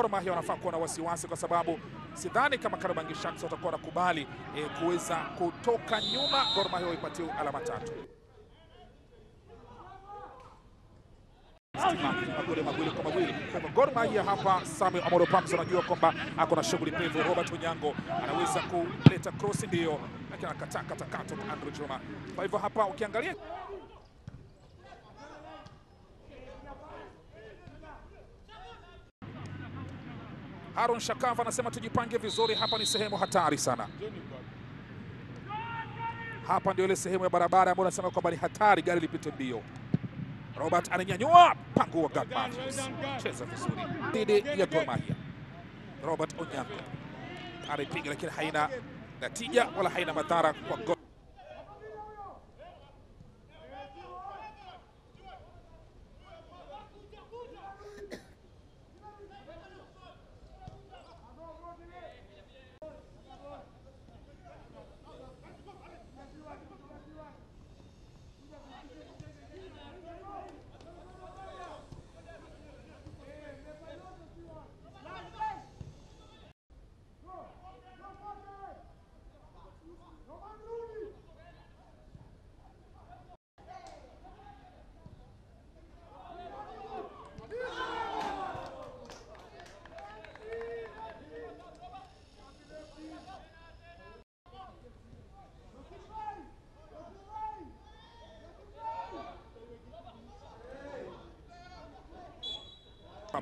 Gor Mahia wanafaa kuwa na wasiwasi kwa sababu sidhani kama Kariobangi Sharks watakuwa wanakubali e, kuweza kutoka nyuma, Gor Mahia waipatie alama tatu. Magoli mawili kwa mawili kwa Gor Mahia hapa. Samuel Amoro Pams anajua kwamba ako na shughuli pevu. Robert Onyango anaweza kuleta cross, ndio lakini anakataa katakato Andrew Juma. Kwa hivyo hapa ukiangalia Aaron Shakava anasema tujipange vizuri, hapa ni sehemu hatari sana. Hapa ndio ile sehemu ya barabara ambayo anasema kwamba ni hatari gari lipite mbio. Robert ananyanyua pangu wa Gatmatius, cheza vizuri dhidi ya Gor Mahia. Robert Onyango anaipiga, lakini haina natija wala haina madhara kwa Gor.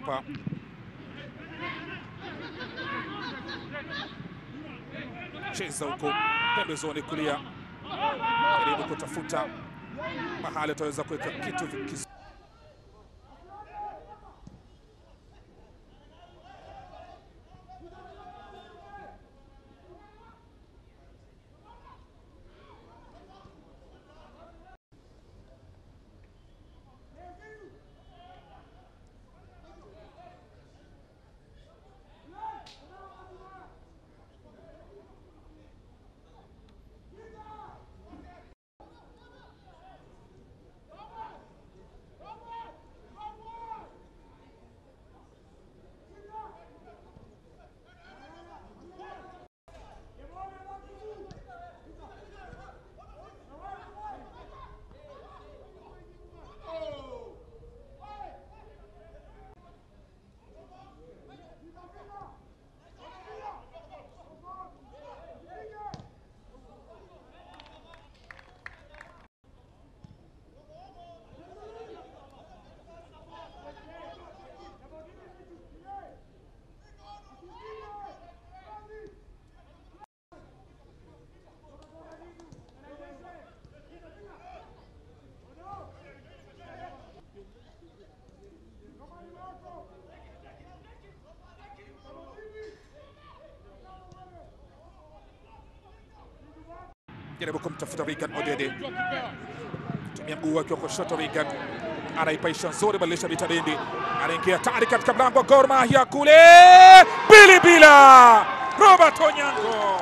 Hapa. Cheza huko pembezoni kulia, jaribu kutafuta mahali ataweza kuweka kitu kis jaribu kumtafuta Regan Odede, tumia mguu wake wa kushoto. Regan anaipaisha nzuri, badilisha Bitabindi, anaingia tayari katika mlango wa Gor Mahia kule, bili bila. Robert Onyango,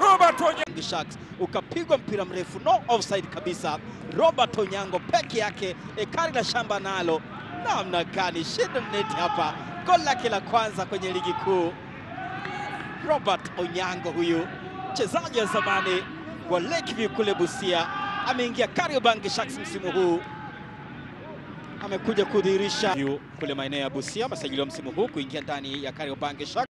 Robert Onyango. Sharks ukapigwa mpira mrefu no offside kabisa. Robert Onyango peke yake ekari la shamba nalo. Namna gani, shida mneti hapa, goli lake la kwanza kwenye ligi kuu. Robert Onyango huyu mchezaji wa zamani wa Lakeview kule Busia, ameingia Kariobangi Sharks msimu huu, amekuja kudhihirisha kule maeneo ya Busia, amesajiliwa msimu huu kuingia ndani ya Kariobangi Sharks.